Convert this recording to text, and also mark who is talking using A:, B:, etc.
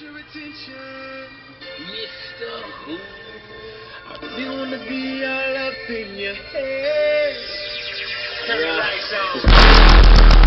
A: your attention.
B: Mr. Who? I really wanna be all up in your head.
C: Turn the lights on.